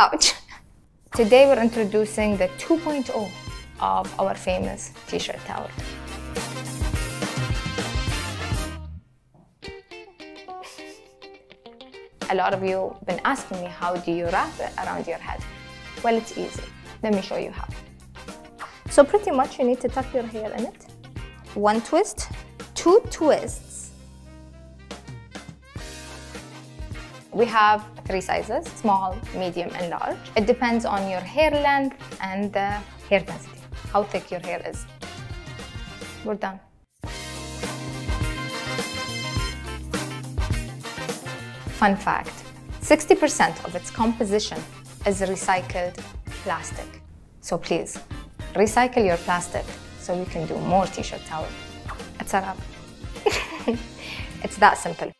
Ouch. Today we're introducing the 2.0 of our famous t-shirt towel. A lot of you have been asking me how do you wrap it around your head? Well, it's easy. Let me show you how. So pretty much you need to tuck your hair in it. One twist, two twists. We have three sizes, small, medium, and large. It depends on your hair length and the hair density, how thick your hair is. We're done. Fun fact, 60% of its composition is recycled plastic. So please, recycle your plastic so we can do more t-shirt towel. It's a wrap. it's that simple.